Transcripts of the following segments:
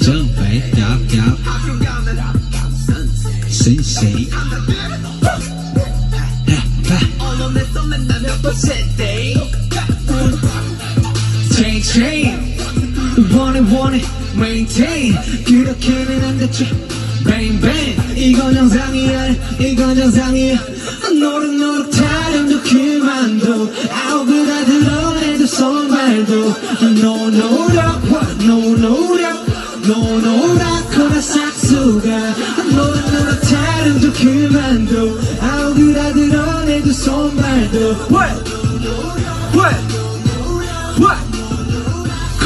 Chân phải đạp đạp Xinh xinh Chain chain 원해 원해 maintain 그렇게는 안 됐죠 Bang bang 이건 정상이야 이건 정상이야 노릇노릇 타령도 그만둬 아우그다 드러내도 손발도 No 노력 No 노 력 No 노랗거나 싹수가 노릇노릇 타령도 그만둬 아우그다 드러내도 손발도 What? What? What? 굿!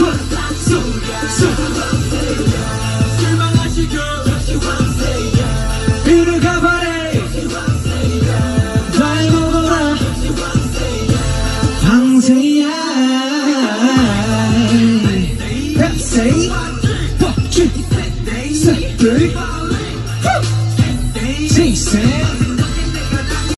수! 수! 이리 가버려 잘 먹어라 방세야 펩시 Jake?